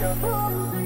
Oh.